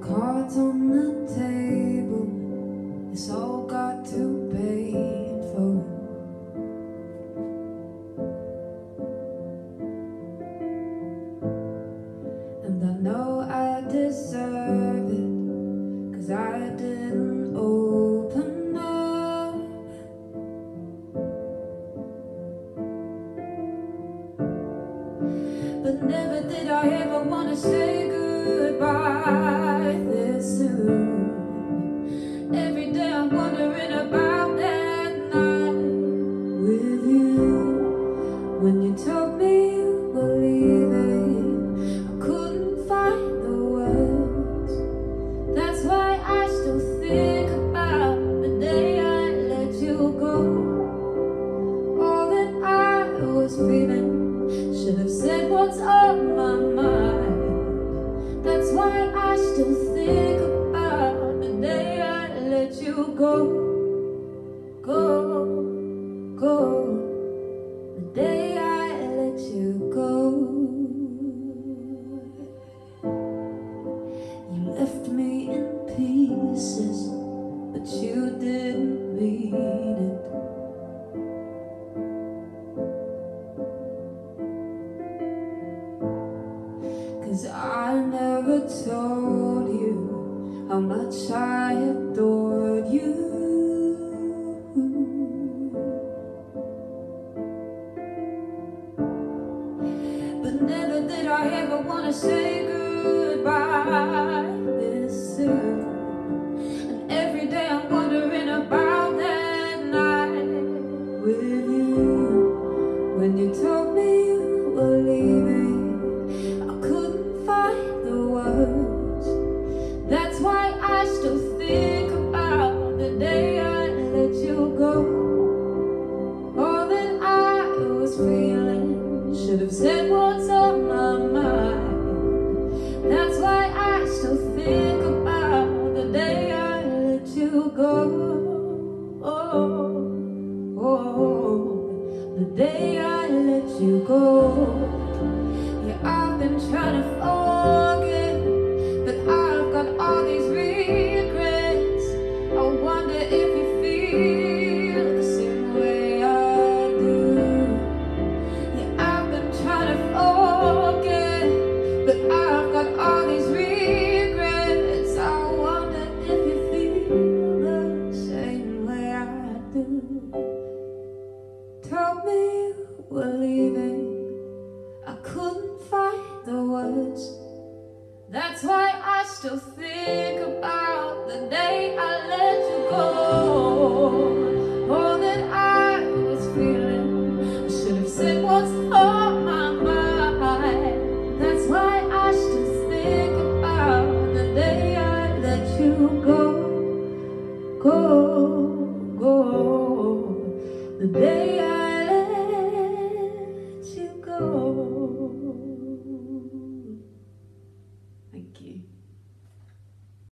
cards on the table. It's all got to painful. And I know I deserve it, cause I didn't open up. But never did I ever wanna say go. Go, go. The day I let you go. You left me in pieces, but you didn't mean it. Cause I never told how much I adored you. But never did I ever wanna say should have said what's on my mind. That's why I still think about the day I let you go. Oh, oh, the day I let you go. Yeah, I've been trying to forget, Told me you were leaving, I couldn't find the words. That's why I still think about the day I let you go. All that I was feeling, I should have said what's on my mind. That's why I still think about the day I let you go. Go,